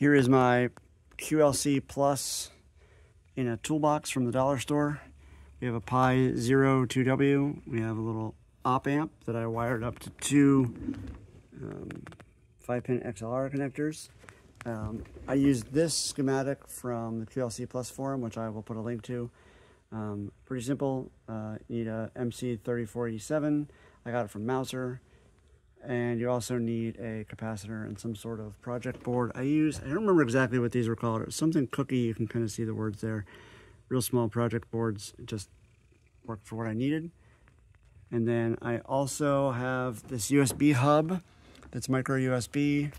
Here is my QLC Plus in a toolbox from the dollar store. We have a Pi Zero 2W. We have a little op amp that I wired up to two um, 5-pin XLR connectors. Um, I used this schematic from the QLC Plus forum, which I will put a link to. Um, pretty simple. Uh, need a MC3487. I got it from Mouser. And you also need a capacitor and some sort of project board. I use, I don't remember exactly what these were called. It was something cookie. You can kind of see the words there. Real small project boards. Just worked for what I needed. And then I also have this USB hub that's micro USB.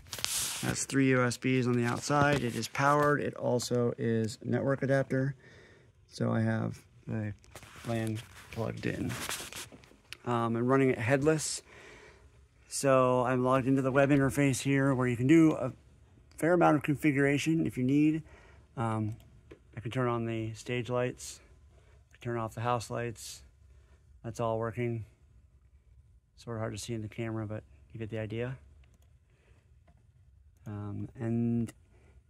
That's three USBs on the outside. It is powered. It also is network adapter. So I have the LAN plugged in. Um, I'm running it headless. So I'm logged into the web interface here where you can do a fair amount of configuration if you need. Um, I can turn on the stage lights, turn off the house lights. That's all working. Sort of hard to see in the camera, but you get the idea. Um, and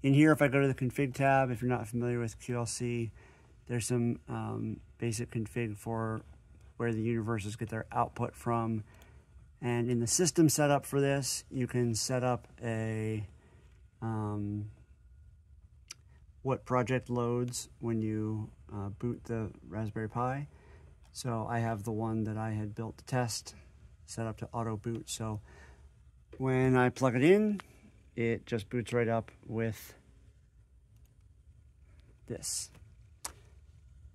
in here, if I go to the config tab, if you're not familiar with QLC, there's some um, basic config for where the universes get their output from. And in the system setup for this, you can set up a um, what project loads when you uh, boot the Raspberry Pi. So I have the one that I had built to test set up to auto boot. So when I plug it in, it just boots right up with this.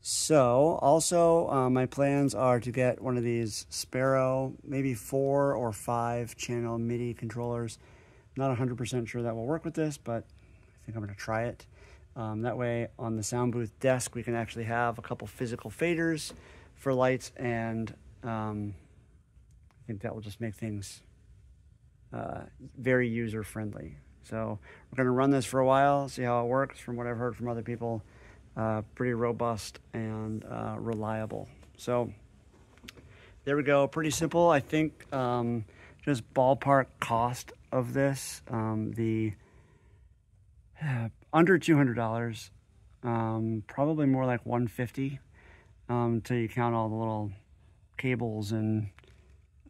So also uh, my plans are to get one of these Sparrow, maybe four or five channel MIDI controllers. Not 100% sure that will work with this, but I think I'm gonna try it. Um, that way on the sound booth desk, we can actually have a couple physical faders for lights and um, I think that will just make things uh, very user friendly. So we're going to run this for a while, see how it works. From what I've heard from other people, uh, pretty robust and uh, reliable. So there we go. Pretty simple. I think um, just ballpark cost of this, um, the under $200, um, probably more like 150 um, until you count all the little cables and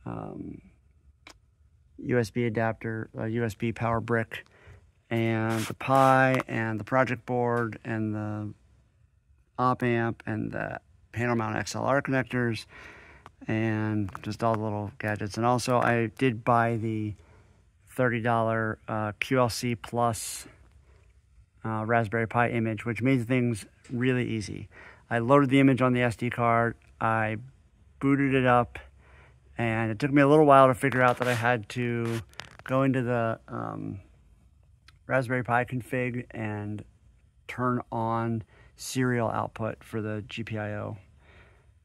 um, USB adapter, uh, USB power brick, and the Pi, and the project board, and the op amp, and the panel mount XLR connectors, and just all the little gadgets. And also, I did buy the $30 uh, QLC Plus uh, Raspberry Pi image, which made things really easy. I loaded the image on the SD card, I booted it up, and it took me a little while to figure out that I had to go into the um, Raspberry Pi config and turn on serial output for the GPIO.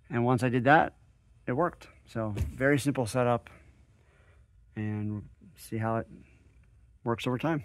And once I did that, it worked. So very simple setup and see how it works over time.